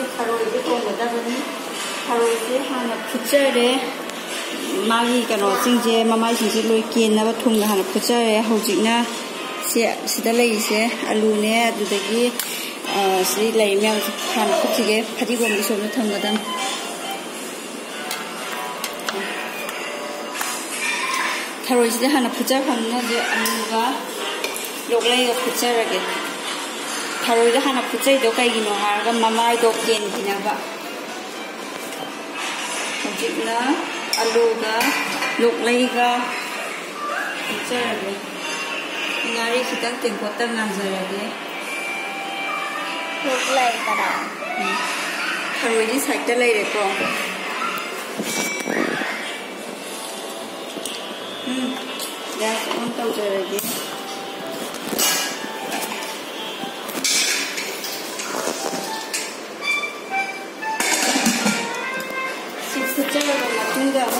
아버지 할아버지 공부다더니 할아버지 하나 부자래 마기 그노 진제 마마 진제 로이키 나바 통가 하나 부자래 호직나 시 시다 레이세 알루네 아두다기 시 레이면 한 코치게 바디고 미 소문 탄 거다 할아버지 하나 부자 황나 이제 알루가 욕레이가 부자라게 tharoi da hana puchai do kai gino har ga mamai do ken gina ba hojik na alu ga lok lai ga puchai ga ngari khitang ten kota ngamzara ge lok lai ga da. Tharoi ni side da lai re ko Ừ, dạ, con tàu trời rồi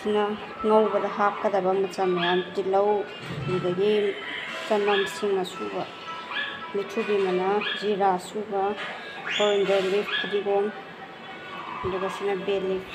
ꯁꯤꯅ ꯉꯧꯕꯗ ꯍꯥꯞꯀꯗꯕ ꯃꯆꯜ ꯃꯌꯥꯝ ꯇꯤꯜꯍꯧ ꯑꯗꯨꯗꯒꯤ ꯆꯅꯝ ꯁꯤꯡ ꯑꯁꯨꯕ ꯃꯤꯊꯨꯕꯤ ꯃꯅꯥ ꯖꯤꯔꯥ ꯑꯁꯨꯕ ꯀꯣꯔꯤꯟꯗꯔ leaf ꯐꯗꯤꯒꯣꯝ ꯑꯗꯨꯒ ꯁꯤꯅ ꯕꯦ ꯂꯤꯐ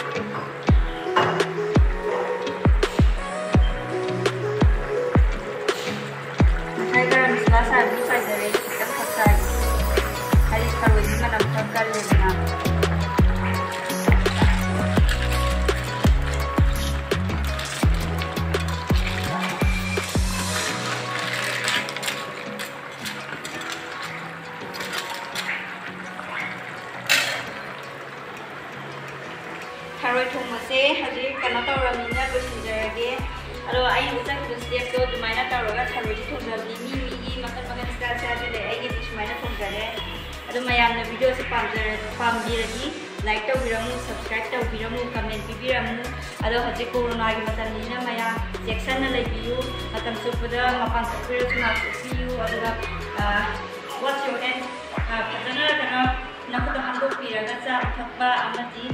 ꯊꯔꯣꯏꯁꯦ ꯊꯣꯡꯖꯕꯅꯤ ꯃꯤ ꯃꯤꯒꯤ ꯃꯈꯜ ꯃꯈꯜ ꯁ꯭ꯇꯥꯏꯜ ꯁ꯭ꯇꯥꯏꯜꯁꯦ ꯂꯩ ꯑꯩꯒꯤꯗꯤ ꯁꯨꯃꯥꯏꯅ ꯊꯣꯡꯖꯔꯦ ꯑꯗꯣ ꯃꯌꯥꯝꯅ ꯚꯤꯗꯤꯑꯣꯁꯦ ꯄꯥꯝꯖꯔ ꯄꯥꯝꯕꯤꯔꯗꯤ ꯂꯥꯏꯛ ꯇꯧꯕꯤꯔꯝꯃꯨ ꯁꯕꯁꯀ꯭ꯔꯥꯏꯕ ꯇꯧꯕꯤꯔꯝꯃꯨ ꯀꯃꯦꯟ ꯄꯤꯕꯤꯔꯝꯃꯨ ꯑꯗꯣ ꯍꯧꯖꯤꯛ ꯀꯣꯔꯣꯅꯥꯒꯤ ꯃꯇꯝꯅꯤꯅ ꯃꯌꯥꯝ ꯆꯦꯛꯁꯟꯅ ꯂꯩꯕꯤꯌꯨ ꯃꯇꯝ ꯆꯨꯞꯄꯗ ꯃꯄꯥꯟ ꯊꯣꯛꯄꯤꯔꯁꯨ ꯉꯥꯛꯊꯣꯛꯄꯤꯌꯨ ꯑꯗꯨꯒ ꯋꯥꯠꯁ ꯌꯣꯔ ꯍꯦꯟ ꯐꯖꯅ ꯀꯩꯅꯣ ꯅꯈꯨꯠꯇꯣ ꯍꯥꯝꯗꯣꯛꯄꯤꯔꯒ ꯆꯥꯕ ꯊꯛꯄ ꯑꯃꯗꯤ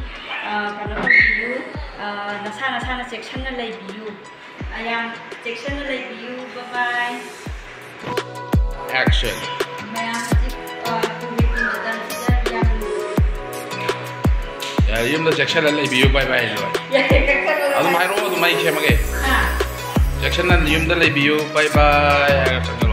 ꯀꯩꯅꯣ ꯇꯧꯕꯤꯌꯨ ꯅꯁꯥ ꯅꯁꯥꯅ ꯆꯦꯛꯁꯟꯅ ꯂꯩꯕꯤꯌꯨ ꯌꯥꯝ ꯆꯦꯛꯁꯟꯅ ꯂꯩꯕꯤꯌꯨ ꯕꯥꯏ action. 야, 이놈 잭션을 내 비유 바이 바이 해줘. 아주 많이 로도 많이 해 먹게. 잭션은 이놈들 내 비유 바이 바이 하고